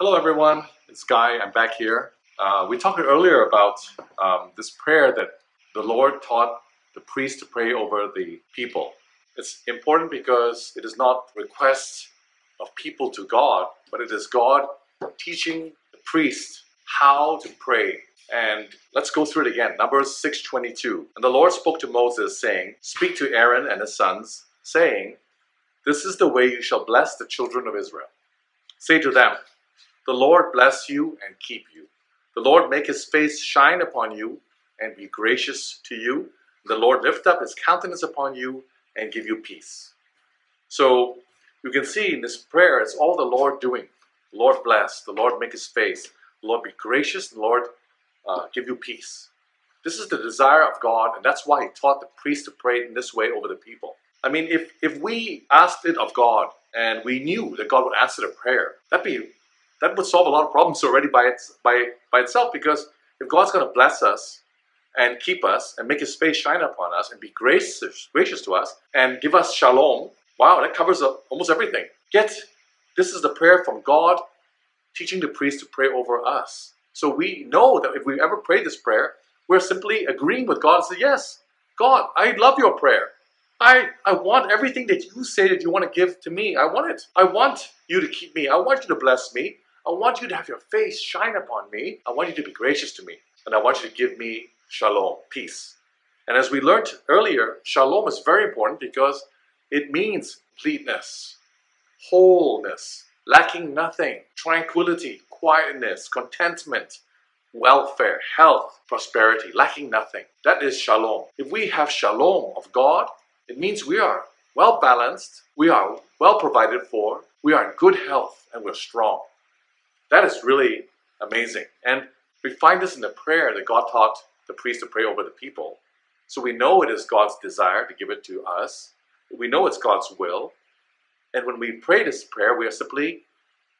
Hello, everyone. It's Guy. I'm back here. Uh, we talked earlier about um, this prayer that the Lord taught the priest to pray over the people. It's important because it is not requests of people to God, but it is God teaching the priest how to pray. And let's go through it again. Numbers 6:22. And the Lord spoke to Moses, saying, Speak to Aaron and his sons, saying, This is the way you shall bless the children of Israel. Say to them, The Lord bless you and keep you. The Lord make his face shine upon you and be gracious to you. The Lord lift up his countenance upon you and give you peace. So you can see in this prayer, it's all the Lord doing. The Lord bless, the Lord make his face, the Lord be gracious, the Lord uh, give you peace. This is the desire of God, and that's why he taught the priest to pray in this way over the people. I mean, if, if we asked it of God and we knew that God would answer the prayer, that'd be that would solve a lot of problems already by its by by itself. Because if God's going to bless us and keep us and make His face shine upon us and be gracious gracious to us and give us shalom, wow, that covers up almost everything. Yet, this is the prayer from God teaching the priest to pray over us. So we know that if we ever pray this prayer, we're simply agreeing with God and say, Yes, God, I love your prayer. I, I want everything that you say that you want to give to me. I want it. I want you to keep me. I want you to bless me. I want you to have your face shine upon me. I want you to be gracious to me. And I want you to give me shalom, peace. And as we learned earlier, shalom is very important because it means completeness, wholeness, lacking nothing, tranquility, quietness, contentment, welfare, health, prosperity, lacking nothing. That is shalom. If we have shalom of God, it means we are well balanced, we are well provided for, we are in good health, and we're strong. That is really amazing. And we find this in the prayer that God taught the priest to pray over the people. So we know it is God's desire to give it to us. We know it's God's will. And when we pray this prayer, we are simply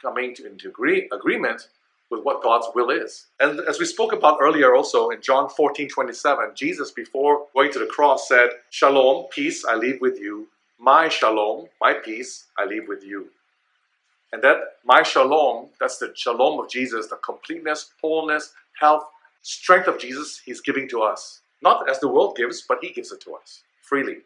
coming to, into agree, agreement with what God's will is. And as we spoke about earlier also in John 14 27, Jesus, before going to the cross, said, Shalom, peace I leave with you. My shalom, my peace I leave with you. And that my shalom, that's the shalom of Jesus, the completeness, wholeness, health, strength of Jesus, He's giving to us. Not as the world gives, but He gives it to us freely.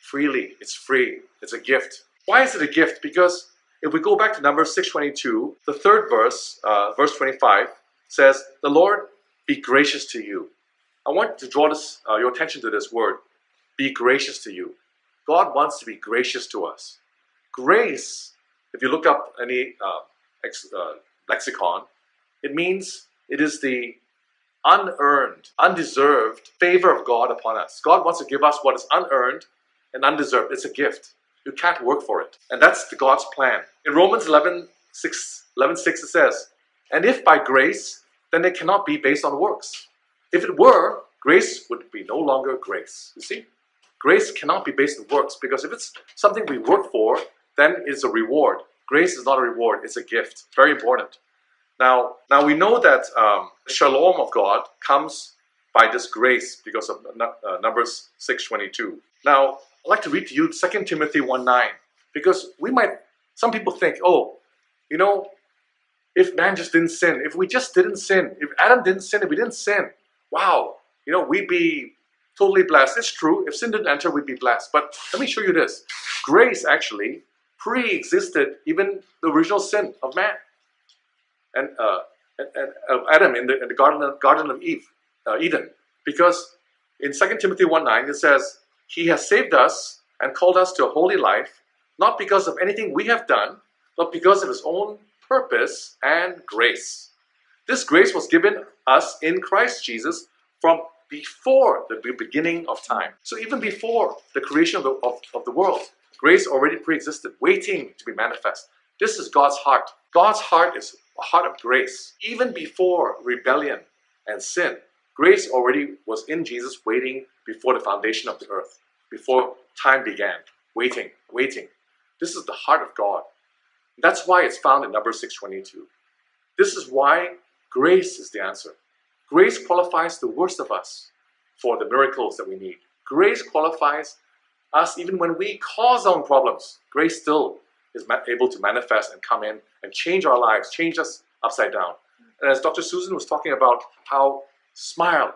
Freely. It's free. It's a gift. Why is it a gift? Because if we go back to Numbers 622, the third verse, uh, verse 25, says, The Lord be gracious to you. I want to draw this, uh, your attention to this word, be gracious to you. God wants to be gracious to us. Grace, if you look up any uh, ex, uh, lexicon, it means it is the unearned, undeserved favor of God upon us. God wants to give us what is unearned and undeserved. It's a gift. You can't work for it. And that's the God's plan. In Romans 11 6, 11, 6 it says, And if by grace, then it cannot be based on works. If it were, grace would be no longer grace. You see? Grace cannot be based on works because if it's something we work for, then it's a reward. Grace is not a reward, it's a gift. Very important. Now, now we know that um, shalom of God comes by this grace because of uh, Numbers 6.22. Now, I'd like to read to you 2 Timothy 1 9, because we might, some people think, oh, you know, if man just didn't sin, if we just didn't sin, if Adam didn't sin, if we didn't sin, wow, you know, we'd be totally blessed. It's true. If sin didn't enter, we'd be blessed. But let me show you this. Grace actually pre-existed even the original sin of man and, uh, and, and uh, Adam in the, in the Garden of, Garden of Eve, uh, Eden. Because in 2 Timothy 1 9, it says, he has saved us and called us to a holy life, not because of anything we have done, but because of His own purpose and grace. This grace was given us in Christ Jesus from before the beginning of time. So even before the creation of the, of, of the world, grace already pre-existed, waiting to be manifest. This is God's heart. God's heart is a heart of grace. Even before rebellion and sin, grace already was in Jesus waiting before the foundation of the earth, before time began, waiting, waiting. This is the heart of God. That's why it's found in number 622. This is why grace is the answer. Grace qualifies the worst of us for the miracles that we need. Grace qualifies us even when we cause our own problems. Grace still is able to manifest and come in and change our lives, change us upside down. And as Dr. Susan was talking about how smile,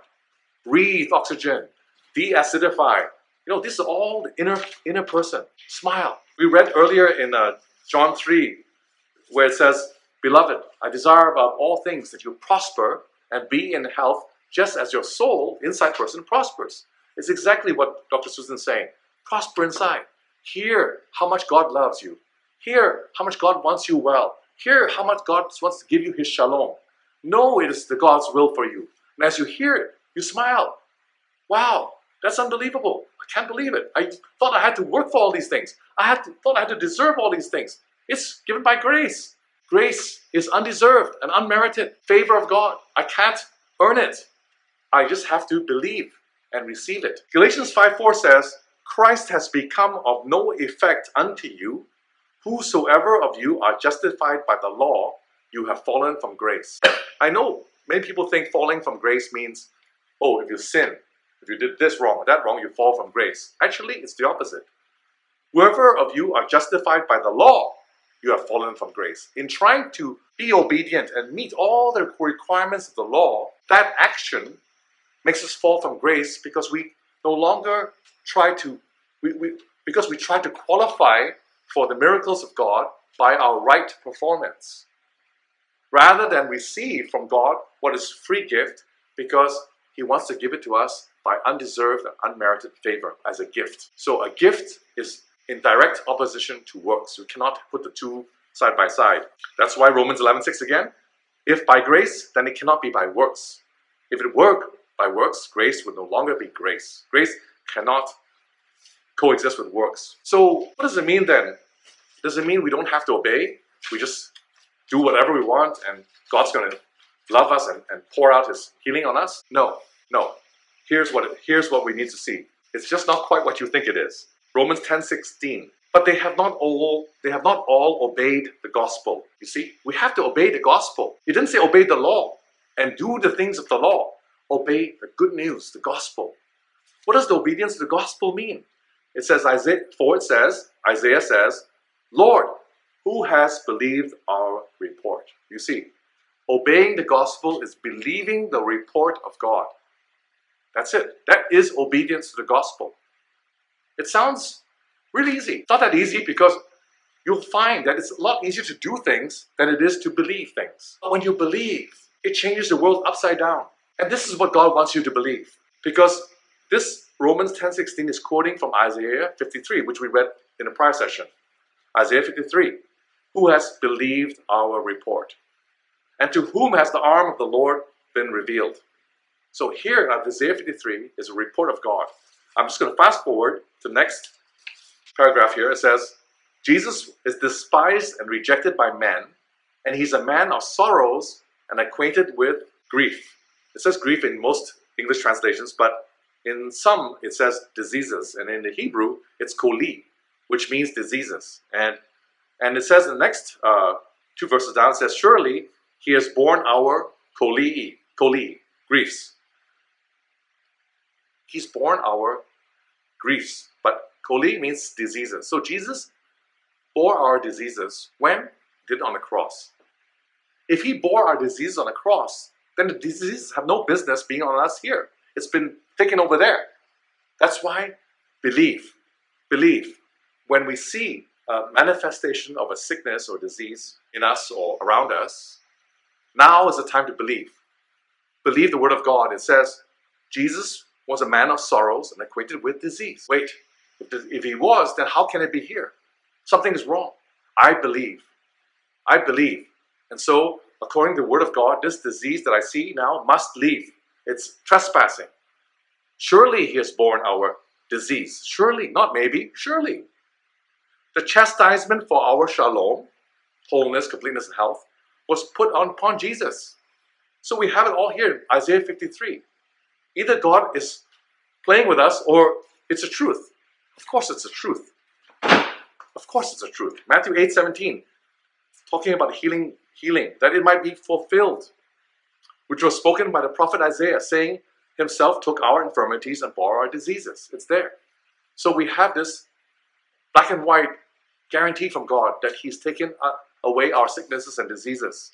breathe oxygen, de-acidify, you know, this is all the inner inner person. Smile. We read earlier in uh, John 3 where it says, Beloved, I desire above all things that you prosper and be in health just as your soul, inside person, prospers. It's exactly what Dr. Susan is saying. Prosper inside. Hear how much God loves you. Hear how much God wants you well. Hear how much God wants to give you His shalom. Know it is the God's will for you. And as you hear it, you smile. Wow, that's unbelievable. I can't believe it. I thought I had to work for all these things. I had to, thought I had to deserve all these things. It's given by grace. Grace is undeserved and unmerited favor of God. I can't earn it. I just have to believe and receive it. Galatians 5 4 says, Christ has become of no effect unto you. Whosoever of you are justified by the law, you have fallen from grace. I know many people think falling from grace means, oh, if you sin, if you did this wrong or that wrong, you fall from grace. Actually, it's the opposite. Whoever of you are justified by the law, you have fallen from grace. In trying to be obedient and meet all the requirements of the law, that action makes us fall from grace because we no longer try to, we, we, because we try to qualify for the miracles of God by our right performance, rather than receive from God what is free gift because He wants to give it to us by undeserved and unmerited favor as a gift. So a gift is in direct opposition to works. We cannot put the two side by side. That's why Romans 11:6 again, if by grace, then it cannot be by works. If it were by works, grace would no longer be grace. Grace cannot coexist with works. So what does it mean then? Does it mean we don't have to obey? We just do whatever we want and God's going to love us and, and pour out his healing on us? No, no. Here's what, it, here's what we need to see. It's just not quite what you think it is. Romans 10 16. But they have not all they have not all obeyed the gospel. You see, we have to obey the gospel. He didn't say obey the law and do the things of the law. Obey the good news, the gospel. What does the obedience to the gospel mean? It says Isaiah for it says, Isaiah says, Lord, who has believed our report? You see, obeying the gospel is believing the report of God. That's it. That is obedience to the gospel. It sounds really easy. It's not that easy because you'll find that it's a lot easier to do things than it is to believe things. But when you believe, it changes the world upside down. And this is what God wants you to believe. Because this Romans 10:16 is quoting from Isaiah 53, which we read in a prior session. Isaiah 53, who has believed our report? And to whom has the arm of the Lord been revealed? So here at Isaiah 53 is a report of God. I'm just going to fast forward to the next paragraph here. It says, Jesus is despised and rejected by men, and he's a man of sorrows and acquainted with grief. It says grief in most English translations, but in some it says diseases, and in the Hebrew it's koli, which means diseases. And and it says in the next uh, two verses down, it says, Surely he has borne our koli, koli, griefs. He's borne our griefs. But koli means diseases. So Jesus bore our diseases when? Did on the cross. If he bore our diseases on the cross, then the diseases have no business being on us here. It's been taken over there. That's why believe, believe. When we see a manifestation of a sickness or disease in us or around us, now is the time to believe. Believe the word of God. It says, Jesus was a man of sorrows and acquainted with disease. Wait, if he was, then how can it be here? Something is wrong. I believe. I believe. And so, according to the word of God, this disease that I see now must leave. It's trespassing. Surely he has borne our disease. Surely, not maybe, surely. The chastisement for our shalom, wholeness, completeness, and health, was put on upon Jesus. So we have it all here, in Isaiah 53. Either God is playing with us or it's a truth. Of course it's a truth. Of course it's a truth. Matthew 8 17, talking about healing, healing, that it might be fulfilled, which was spoken by the prophet Isaiah, saying, Himself took our infirmities and bore our diseases. It's there. So we have this black and white guarantee from God that He's taken away our sicknesses and diseases.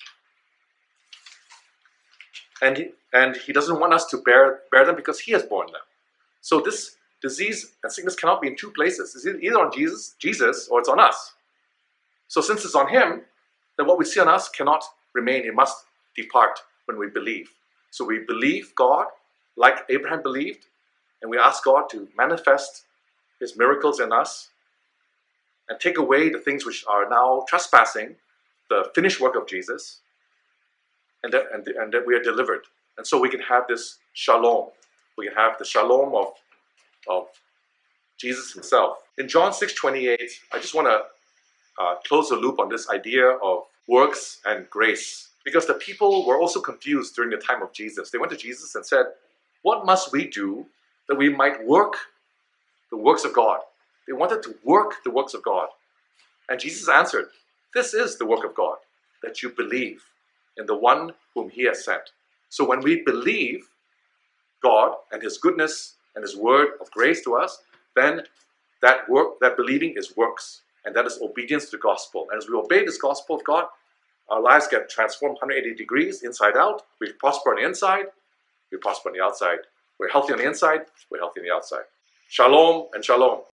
And he, and he doesn't want us to bear, bear them because He has borne them. So this disease and sickness cannot be in two places. It's either on Jesus, Jesus or it's on us. So since it's on Him, then what we see on us cannot remain. It must depart when we believe. So we believe God like Abraham believed, and we ask God to manifest His miracles in us and take away the things which are now trespassing the finished work of Jesus, and that, and, and that we are delivered. And so we can have this shalom. We can have the shalom of, of Jesus himself. In John 6 28, I just want to uh, close the loop on this idea of works and grace. Because the people were also confused during the time of Jesus. They went to Jesus and said, What must we do that we might work the works of God? They wanted to work the works of God. And Jesus answered, This is the work of God, that you believe in the one whom he has sent. So when we believe God and his goodness and his word of grace to us, then that work, that believing is works. And that is obedience to the gospel. And as we obey this gospel of God, our lives get transformed 180 degrees inside out. We prosper on the inside, we prosper on the outside. We're healthy on the inside, we're healthy on the outside. Shalom and shalom.